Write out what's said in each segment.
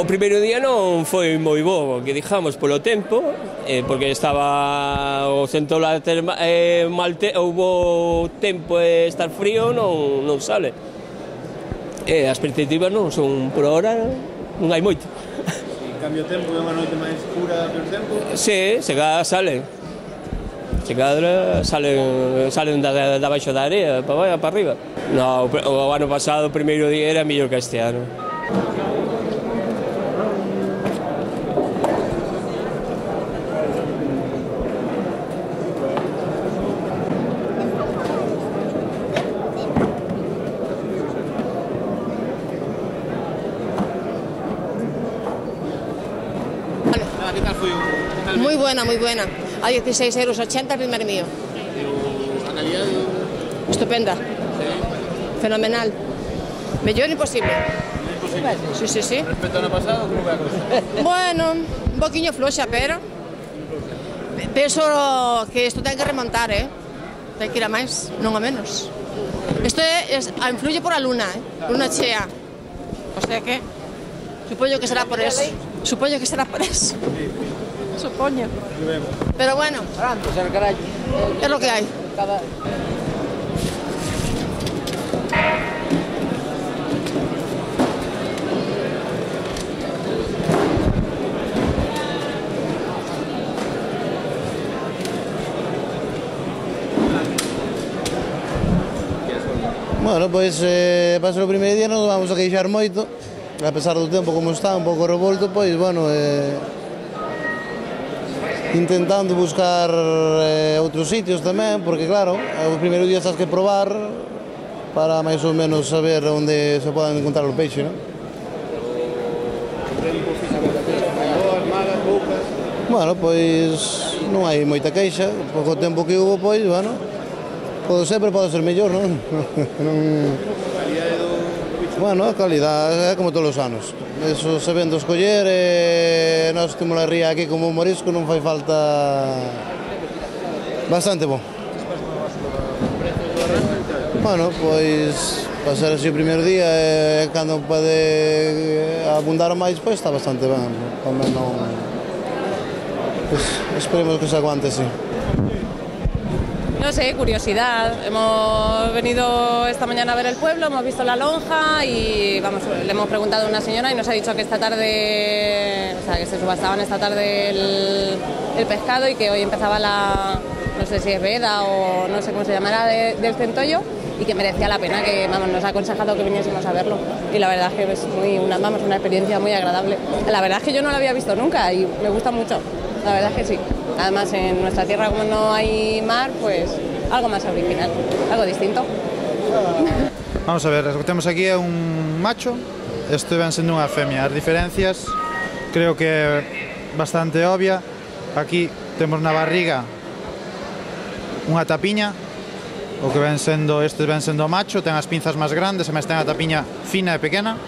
O primeiro día non foi moi bo, que dixamos polo tempo, eh, porque estaba o centro later, eh, mal te, houbo tempo e eh, estar frío non, non sale. Eh, as perspectivas non son por ahora, non hai moito. En cambio tempo, é unha noite máis pura que o tempo? Sí, se cada sale. Se cada salen, salen da, da baixo da area, para, para arriba. No, o, o ano pasado, o primeiro día era mellor que este ano. Moi buena, moi buena. A 16 euros 80 primer mío. A calidad? Estupenda. Sí. Fenomenal. Mellor imposible. Imposible. Sí, sí, sí. Respecto ao ano pasado, como vai a cousa? bueno, un poquinho floxa, pero... Penso que isto ten que remontar, eh? Ten que ir a máis, non a menos. Isto é, es, ah, influye por a luna, eh? Luna chea. O sea que... Supoño que será por eso. Supoño que será por eso supoño. Pero bueno, es lo que hai. Bueno, pois eh, para ser o primeiro día non vamos a queixar moito, a pesar do tempo como está, un pouco revolto, pois, bueno, eh, intentando buscar eh, outros sitios tamén, porque claro, o primeiro día tens que probar para máis ou menos saber onde se poden encontrar o peixe, non? Bueno, pois non hai moita queixa, pouco tempo que hubo, pois, bueno, pode sempre pode ser mellor, non? non... Bueno, a calidade é como todos os anos. Eso sabendo escoller e nós temos a ría aquí como un morisco non fai falta bastante bo. Bueno, pois pasar así o primeiro día e cando pode abundar máis, pois está bastante ben. Tamén non... Pois, esperemos que se aguante, sí. No sé, curiosidad. Hemos venido esta mañana a ver el pueblo, hemos visto la lonja y vamos, le hemos preguntado a una señora y nos ha dicho que esta tarde, o sea, que se subastaban esta tarde el, pescado y que hoy empezaba la, no sé si es veda o no sé cómo se llamará, de- del centollo y que merecía la pena que, vamos, nos ha aconsejado que viniésemos a verlo. Y la verdad es que es muy, una, vamos, una experiencia muy agradable. La verdad es que yo no lo había visto nunca y me gusta mucho. La verdad es que sí. Además, en nuestra tierra, como no hay mar, pues algo más original, algo distinto. Vamos a ver, lo que temos aquí é un macho, este ven sendo unha femia. As diferencias creo que é bastante obvia. Aquí temos na barriga unha tapiña, o que ven sendo, este ven sendo macho, ten as pinzas máis grandes, e máis ten a tapiña fina e pequena.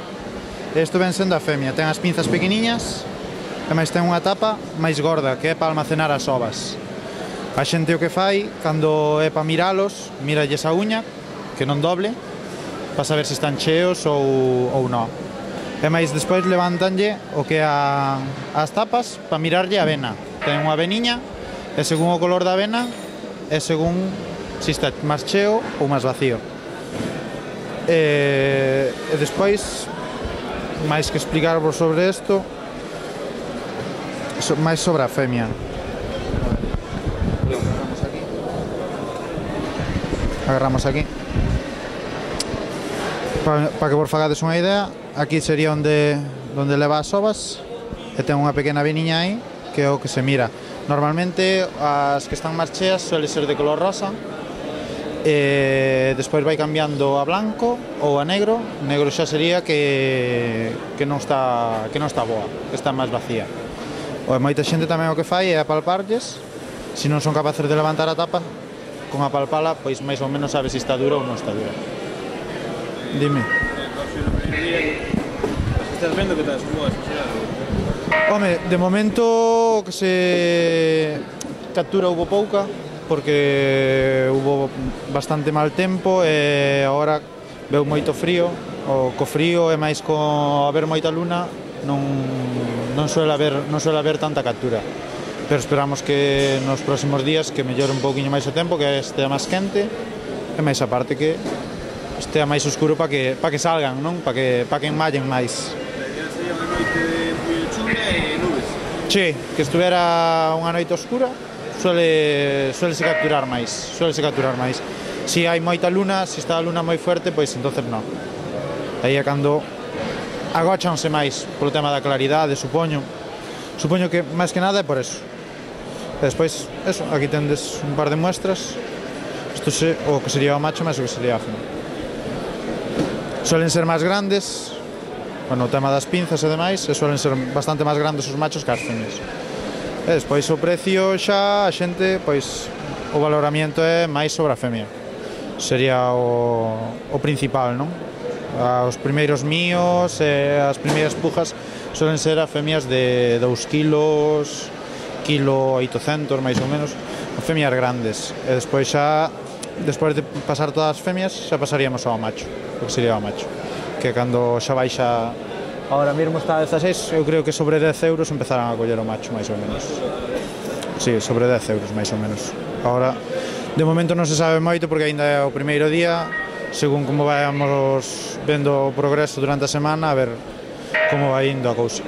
Isto ven sendo a femia, ten as pinzas pequeniñas, Ademais ten unha tapa máis gorda, que é para almacenar as ovas. A xente o que fai, cando é para miralos, miralles a uña, que non doble, para saber se están cheos ou, ou non. E máis despois levantanlle o que a, as tapas para mirarlle a avena. Ten unha aveniña e según o color da avena e según se está máis cheo ou máis vacío. E, e despois, máis que explicarvos sobre isto, so, máis sobre a femia. Agarramos aquí. Para pa que vos fagades unha idea, aquí sería onde, onde leva as ovas e ten unha pequena viniña aí que é o que se mira. Normalmente as que están máis cheas suele ser de color rosa, e despois vai cambiando a blanco ou a negro, negro xa sería que que non está que non está boa, que está máis vacía. O moita xente tamén o que fai é apalparlles, se non son capaces de levantar a tapa, con a palpala, pois máis ou menos sabe se está dura ou non está dura. Dime. Estás vendo que estás como a Home, de momento que se captura hubo pouca, porque hubo bastante mal tempo e agora veu moito frío, o co frío e máis co haber moita luna non, non suele haber, non suele haber tanta captura pero esperamos que nos próximos días que mellore un pouquiño máis o tempo, que estea máis quente e máis a parte que estea máis oscuro para que, pa que salgan, non? Para que, pa que enmallen máis. Sí, que estuvera unha noite oscura, suele, suele se capturar máis, suele se capturar máis. Se hai moita luna, se está a luna moi fuerte, pois entonces non. Aí é cando agóchanse máis polo tema da claridade, supoño. Supoño que máis que nada é por eso. E despois, eso, aquí tendes un par de muestras. Isto se, o que sería o macho máis o que sería a fina. Suelen ser máis grandes, bueno, o tema das pinzas e demais, e suelen ser bastante máis grandes os machos que as fines. E despois o precio xa a xente, pois o valoramiento é máis sobre a femia. Sería o, o principal, non? Os primeiros míos, eh, as primeiras pujas suelen ser a femias de 2 kilos, kilo 800 máis ou menos, femias grandes. E despois xa, despois de pasar todas as femias, xa pasaríamos ao macho, o que sería o macho. Que cando xa baixa Ahora mesmo está a 16, eu creo que sobre 10 euros empezarán a coller o macho, máis ou menos. Sí, sobre 10 euros, máis ou menos. Ahora, de momento non se sabe moito porque aínda é o primeiro día, según como vayamos vendo o progreso durante a semana, a ver como vai indo a cousa.